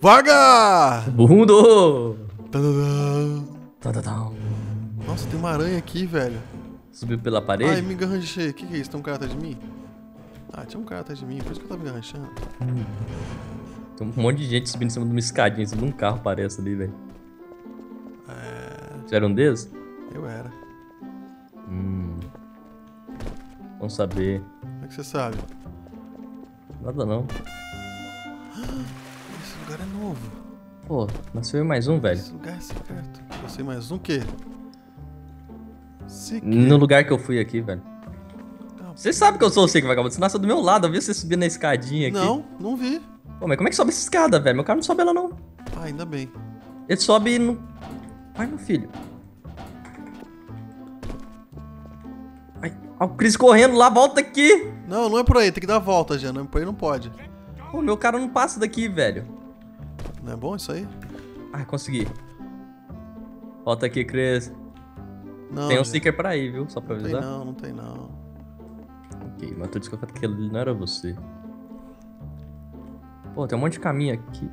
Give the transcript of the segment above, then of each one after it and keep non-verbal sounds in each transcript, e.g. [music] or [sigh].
Vaga! Tadadão. Nossa, tem uma aranha aqui, velho. Subiu pela Ai, parede? me engarranchei. O que, que é isso? Tem um cara atrás de mim? Ah, tinha um cara atrás de mim, por isso que eu tava me engarranchando. Tem um monte de gente subindo em cima de uma escadinha, em cima de um carro, parece ali, velho. É. Você era um desses? Eu era. Hum. Vamos saber. Como é que você sabe? Nada não. [gasps] Esse lugar é novo. Pô, nasceu mais um, velho. Esse lugar é secreto. Você mais um quê? No lugar que eu fui aqui, velho. Tá. Você sabe que eu sou o Seco Vagabundo. Você nasceu do meu lado, eu vi você subir na escadinha aqui. Não, não vi. Pô, mas como é que sobe essa escada, velho? Meu carro não sobe ela, não. Ah, ainda bem. Ele sobe no... Vai, meu filho. Ai, ó, o Chris correndo lá, volta aqui. Não, não é por aí, tem que dar a volta, já. Não, por aí não pode. Pô, meu cara não passa daqui, velho. Não é bom isso aí? Ah, consegui. Volta aqui, Chris. Não. tem um Jean. sticker pra ir, viu? Só pra Não tem avisar. não, não tem não. Ok, mas tô desconfiado que ele não era você. Pô, tem um monte de caminho aqui.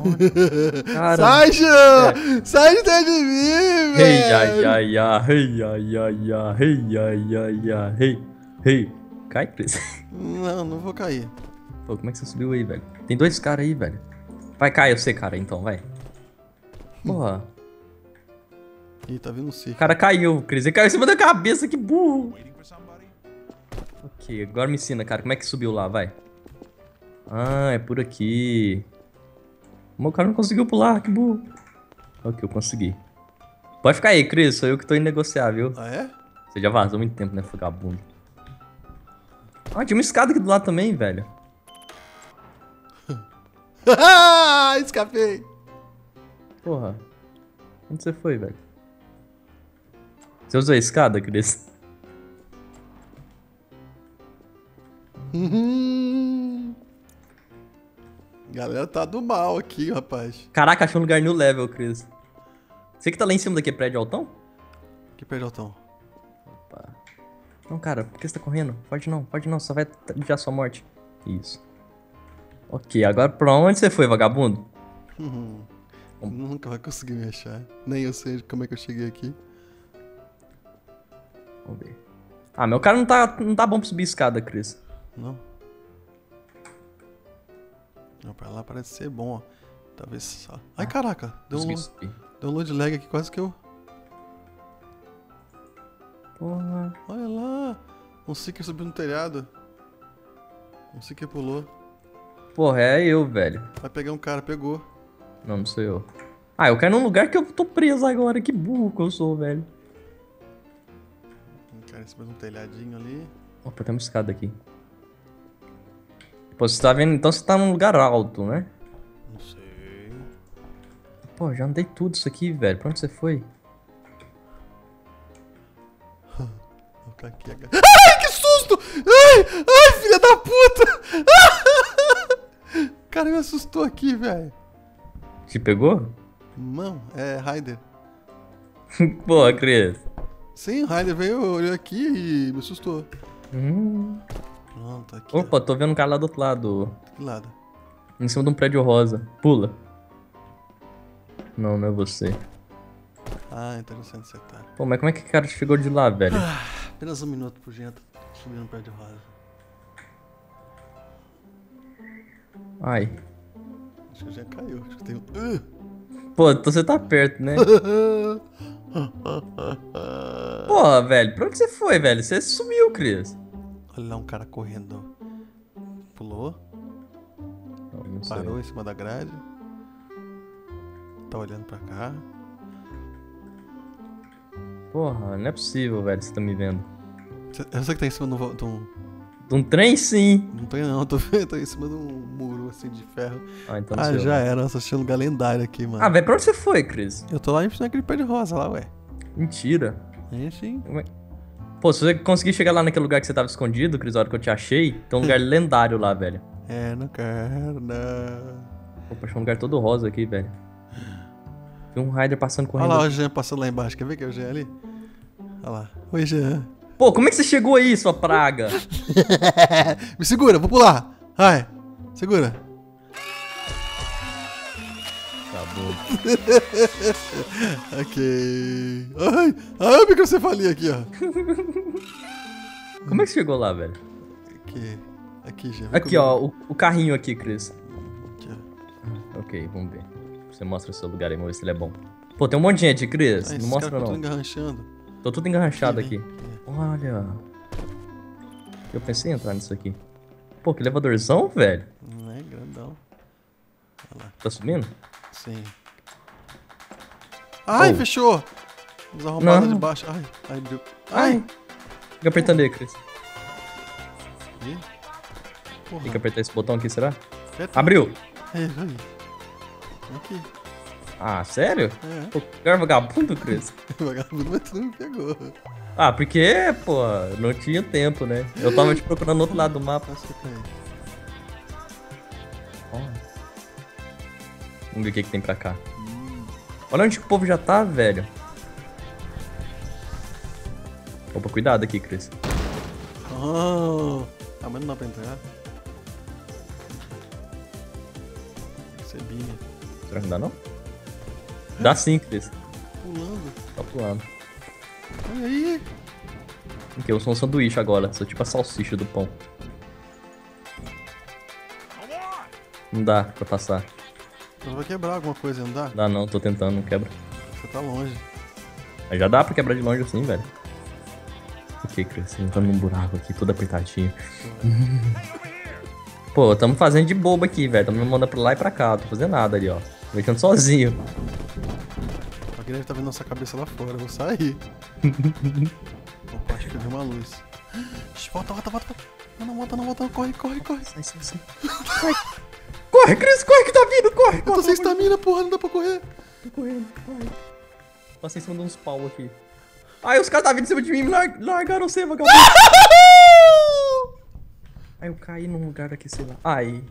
[laughs] Cara. Sai, Jean! Sai de dentro de mim, velho! Hey, ai, ai, ai, hey, ai, ai, ai, ai, ai, ai, hey, hey. Cai, Chris. [laughs] Não, não vou cair. Pô, como é que você subiu aí, velho? Tem dois caras aí, velho. Vai, cai você, cara, então, vai. Porra, Ih, tá vindo um o circo. cara caiu, Chris. Ele caiu em cima da cabeça, que burro. Ok, agora me ensina, cara, como é que subiu lá, vai. Ah, é por aqui. O cara não conseguiu pular, que burro. Ok, eu consegui. Pode ficar aí, Chris, sou eu que tô indo negociar, viu? Ah, é? Você já vazou muito tempo, né, vagabundo? Ah, tinha uma escada aqui do lado também, velho. Escapei! Porra. Onde você foi, velho? Você usou a escada, Cris? Uhum. Galera tá do mal aqui, rapaz. Caraca, achou um lugar new level, Cris. Você que tá lá em cima daquele prédio altão? Que perde Altão. Opa. Não, cara, por que você tá correndo? Pode não, pode não, só vai já sua morte. Isso. Ok, agora pra onde você foi, vagabundo? Uhum. Nunca vai conseguir me achar. Nem eu sei como é que eu cheguei aqui. Vamos ver. Ah, meu cara não tá, não tá bom pra subir escada, Cris. Não? Não, pra lá parece ser bom, ó. Talvez só. Ai, caraca! Deu um, deu um load lag aqui, quase que eu. Porra. Olha lá! Um Seeker subiu no telhado. Um Seeker pulou. Porra, é eu, velho. Vai pegar um cara, pegou. Não, não sou eu. Ah, eu quero num lugar que eu tô preso agora. Que burro que eu sou, velho. Um cara em cima de um telhadinho ali. Opa, tem uma escada aqui. Pô, você tá vendo? Então você tá num lugar alto, né? Não sei. Pô, já andei tudo isso aqui, velho. Pra onde você foi? [laughs] Vou ficar aqui agora. Ai, que susto! Ai, ai, filha da puta! Assustou aqui, velho. Te pegou? Não, é Raider. [laughs] Pô, Cris. Sim, o Raider veio, olhou aqui e me assustou. Hum. Pronto, aqui. ó. Opa, tô vendo um cara lá do outro lado. Que lado? Em cima de um prédio rosa. Pula. Não, não é você. Ah, então não sei onde você tá. Pô, mas como é que o cara chegou de lá, velho? Apenas um minuto pro Gento subir no prédio rosa. Ai. Acho que Jean caiu. Acho que tem um. Pô, então você tá perto, né? [laughs] Porra, velho. Pra onde você foi, velho? Você sumiu, Cris. Olha lá um cara correndo. Pulou, Não, não sei. parou em cima da grade. Tá olhando pra cá. Porra, não é possível, velho, você tá me vendo. Eu sei que tá em cima de um. de um- De um trem, sim. Não [laughs] tô não, tô, tô em cima de um muro assim de ferro. Ah, então Ah, já velho. era, nossa, achei um lugar lendário aqui, mano. Ah, velho, pra onde você foi, Cris? Eu tô lá em cima daquele prédio rosa lá, ué. Mentira. É, sim. Pô, se você conseguir chegar lá naquele lugar que você tava escondido, Cris, a hora que eu te achei, tem um lugar [laughs] lendário lá, velho. É, não quero, não. Pô, achei um lugar todo rosa aqui, velho. Tem um Rider passando Olha correndo. lá o Jean passando lá embaixo. Quer ver que é o Jean ali? Olha lá. Oi, Jean. Pô, como é que você chegou aí, sua praga? [laughs] Me segura, vou pular. Vai. Segura. Acabou. [laughs] Ok. Ai, ai, microcefalia aqui, ó. Como é que você chegou lá, velho? Aqui, aqui, já. Aqui, ó, o, o carrinho aqui, Cris. Aqui. Ok, vamos ver. Você mostra o seu lugar aí, vamos ver se ele é bom. Pô, tem um monte de gente, Cris. Ai, não mostra não. tudo engarranchando. Tô tudo engarrachado Aqui, aqui. Olha. Eu pensei em entrar nisso aqui. Pô, que elevadorzão, velho. Não é grandão. Tá subindo? Sim. Ai, Oh. fechou! Os arrombados de baixo. Ai, ai, abriu. Ai! Ai. Fica apertando aí, Cris. Ih. Porra. Tem que apertar esse botão aqui, será? Abriu! É, aí. Aqui. Ah, sério? É. Pô, que cara vagabundo, Cris. [laughs] Vagabundo, mas tu não me pegou. Ah, porque, pô, não tinha tempo, né? Eu tava te procurando no outro lado do mapa. Pra aí. Ó. Vamos ver o que, que tem pra cá. Olha onde que o povo já tá, velho. Opa, cuidado aqui, Cris. Oh. Ah, mas não dá pra entrar. Recebinha. Será que não dá, não? Dá sim, Cris. Pulando. Tá pulando. Olha aí. Aqui, eu sou um sanduíche agora. Sou tipo a salsicha do pão. Não dá pra passar. Então vai quebrar alguma coisa, não dá? Dá não, tô tentando, não quebra. Você tá longe. Mas já dá pra quebrar de longe assim, velho. Ok, Cris, entrando num buraco aqui, todo apertadinho. [laughs] Pô, tamo fazendo de bobo aqui, velho. Tamo me mandando pra lá e pra cá. Tô fazendo nada ali, ó. Mexendo sozinho. Alguém deve estar vendo nossa cabeça lá fora. Eu vou sair. [laughs] Opa, acho que eu vi uma luz. Volta, volta, volta. Não, não, volta, não, volta. não. Corre, corre, corre. Sai, sai, sai. Corre, Cris, corre que tá vindo, corre! Eu tô sem estamina, porra. Não dá pra correr. Tô correndo, corre. Passei em cima de uns pau aqui. Ai, os caras tá vindo em cima de mim me lar- largaram você, vagabundo. [laughs] Aí eu caí num lugar aqui, sei lá. Ai,